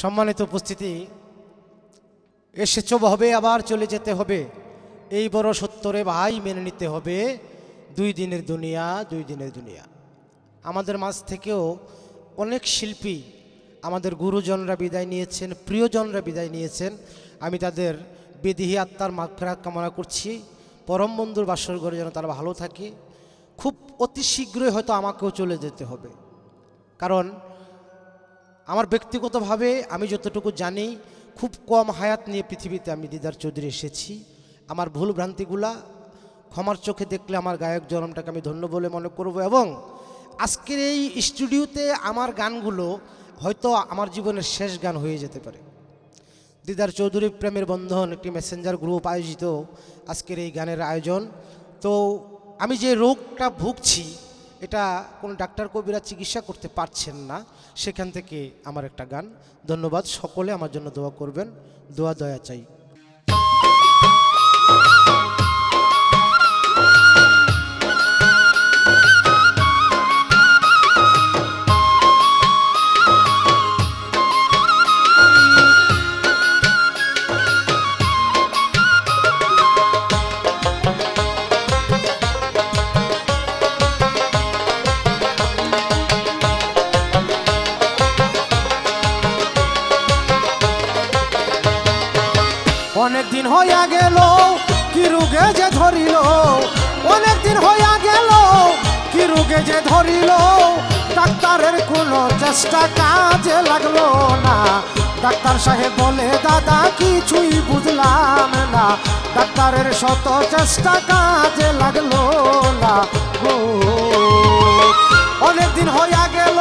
সম্মানিত উপস্থিতি, এসেছ হবে আবার চলে যেতে হবে। এই বড় সত্তরে ভাই মেনে নিতে হবে। দুই দিনের দুনিয়া, দুই দিনের দুনিয়া। আমাদের মাঝ থেকেও অনেক শিল্পী আমাদের গুরুজনরা বিদায় নিয়েছেন, প্রিয়জনরা বিদায় নিয়েছেন। আমি তাদের বিধিহি আত্মার মাগফেরাত কামনা করছি। পরম বন্ধুর বাসর ঘরে যেন তারা ভালো থাকে। খুব অতি শীঘ্রই হয়তো আমাকেও চলে যেতে হবে। কারণ আমার ব্যক্তিগতভাবে আমি যতটুকু জানি, খুব কম হায়াত নিয়ে পৃথিবীতে আমি দিদার চৌধুরী এসেছি। আমার ভুল ভ্রান্তিগুলা ক্ষমার চোখে দেখলে আমার গায়ক জনমটাকে আমি ধন্য বলে মনে করব এবং আজকের এই স্টুডিওতে আমার গানগুলো হয়তো আমার জীবনের শেষ গান হয়ে যেতে পারে। দিদার চৌধুরী প্রেমের বন্ধন একটি মেসেঞ্জার গ্রুপ আয়োজিত আজকের এই গানের আয়োজন। তো আমি যে রোগটা ভুগছি এটা কোনো ডাক্তার কবিরা চিকিৎসা করতে পারছেন না, সেখান থেকে আমার একটা গান। ধন্যবাদ সকলে আমার জন্য দোয়া করবেন। দোয়া দয়া চাই। দিন হইয়া গেল, কি রোগে যে ধরিল? অনেক দিন হইয়া গেল, কি রোগে যে ধরিল? ডাক্তারের কোনো চেষ্টা কাজে লাগল না। ডাক্তার সাহেব বলে, দাদা, কিছুই বুঝলাম না। ডাক্তারের শত চেষ্টা কাজে লাগল না অনেক দিন হইয়া গেল,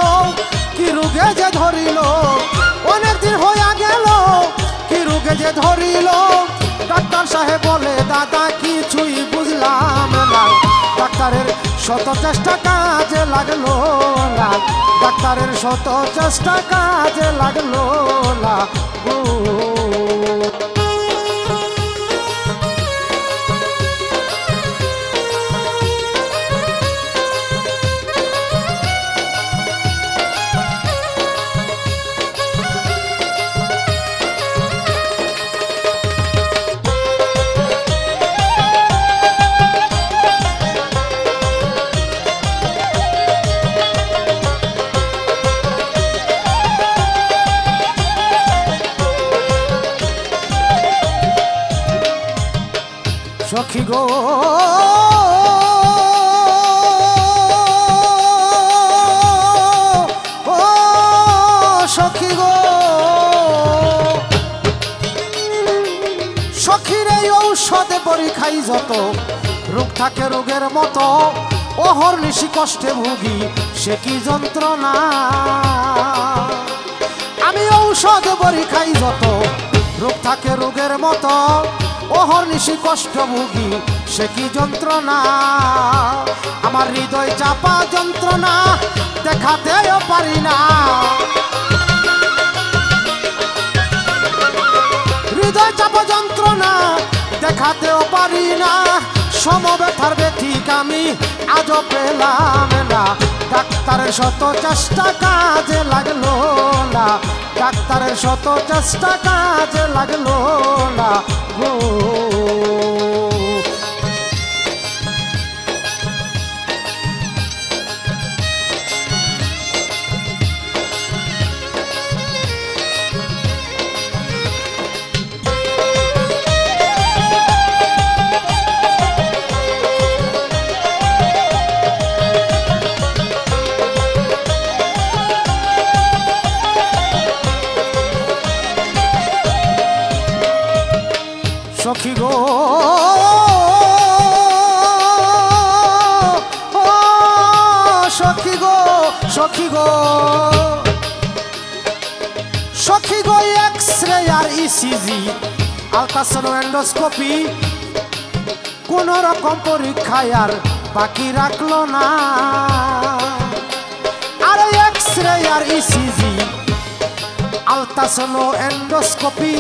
কি রোগে যে ধরিল? অনেক দিন হইয়া গেল, কি রোগে যে ধরিল? বলে, দাদা, কিছুই বুঝলাম না। ডাক্তারের শত চেষ্টা কাজে লাগল না। ডাক্তারের শত চেষ্টা কাজে লাগল না। সখী গো। ও সখী গো। সখীর এই ঔষধে বড়ি খাই যত, রোগ থাকে রোগের মতো, অহর নিশি কষ্টে ভুগি, সে কি যন্ত্রণা? আমি ঔষধ বড়ি খাই যত, রোগ থাকে রোগের মতো অহর নিশি কষ্ট ভুগি, সে কি যন্ত্রণা? আমার হৃদয় চাপা যন্ত্রণা দেখাতেও পারি না। হৃদয় চাপা যন্ত্রণা দেখাতেও পারি না। সমব্যথার ব্যথিক আমি আজও পেলাম না। ডাক্তারের শত চেষ্টা কাজে লাগল না। ডাক্তারের শত চেষ্টা কাজে লাগল না। ইসিজি আলট্রাসাউন্ড এন্ডোস্কোপি কোন রকম পরীক্ষায় আর বাকি রাখল না। আর এক্স রে আর ইসিজি আলট্রাসাউন্ড এন্ডোস্কোপি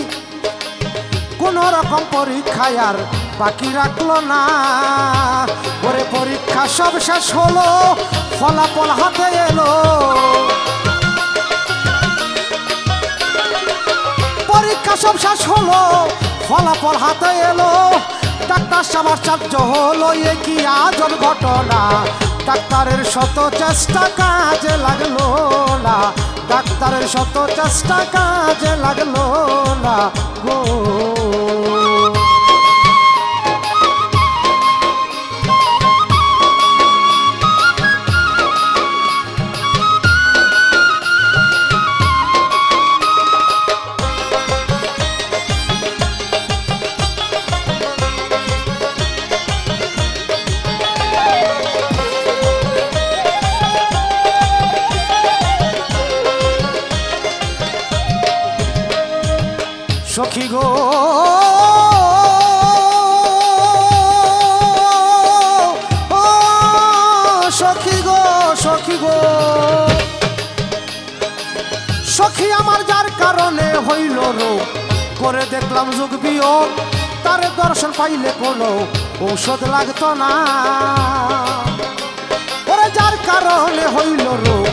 কোন রকম পরীক্ষায় আর বাকি রাখল না। ওরে পরীক্ষা সব শেষ হলো, ফলাফল হাতে এলো। প্রসব শেষ হলো, ফলাফল হাতে এলো। ডাক্তার সবার চার্য হলো এ কি আজব ঘটনা। ডাক্তারের শত চেষ্টা কাজে লাগল না। ডাক্তারের শত চেষ্টা কাজে লাগল না গো। হইল রোগ করে দেখলাম যোগ বিয়োগ তার দর্শন পাইলে কোনো ঔষধ লাগতো না। ওরে যার কারণে হইল রোগ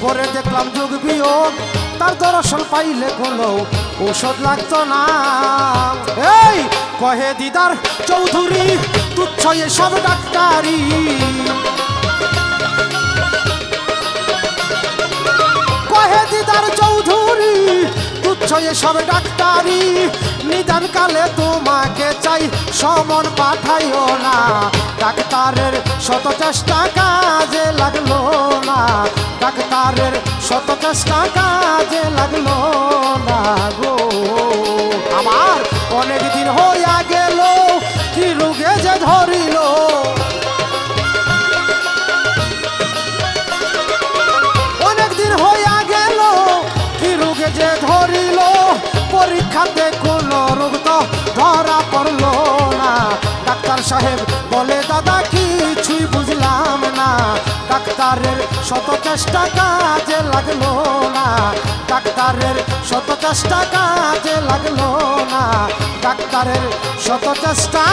করে দেখলাম যোগ বিয়োগ তার দর্শন পাইলে কোনো ঔষধ লাগতো না। এই, কহে দিদার চৌধুরী, তুচ্ছ এসব ডাক্তারি। তুচ্ছ সব ডাক্তারি নিদান কালে তোমাকে চাই, সমন পাঠাইও না। ডাক্তারের শত চেষ্টা কাজে লাগল না। ডাক্তারের শত চেষ্টা কাজে লাগল না গো। আমার অনেক দিন হইয়া গেল। শত চেষ্টা কাজে লাগল না। ডাক্তারের শত চেষ্টা কাজে লাগল না। ডাক্তারের শত চেষ্টা